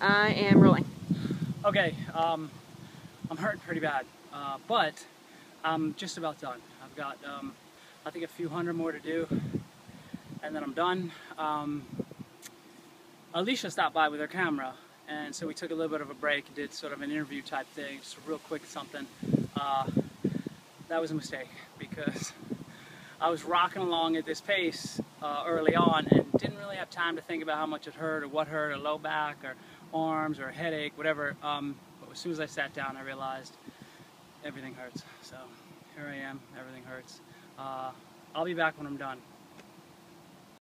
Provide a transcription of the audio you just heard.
I am rolling. Okay, um, I'm hurting pretty bad, uh, but I'm just about done. I've got, um, I think, a few hundred more to do, and then I'm done. Um, Alicia stopped by with her camera, and so we took a little bit of a break and did sort of an interview type thing, just real quick something. Uh, that was a mistake because I was rocking along at this pace uh, early on and didn't really have time to think about how much it hurt or what hurt, or low back or arms or a headache, whatever. Um, but as soon as I sat down, I realized everything hurts. So here I am, everything hurts. Uh, I'll be back when I'm done.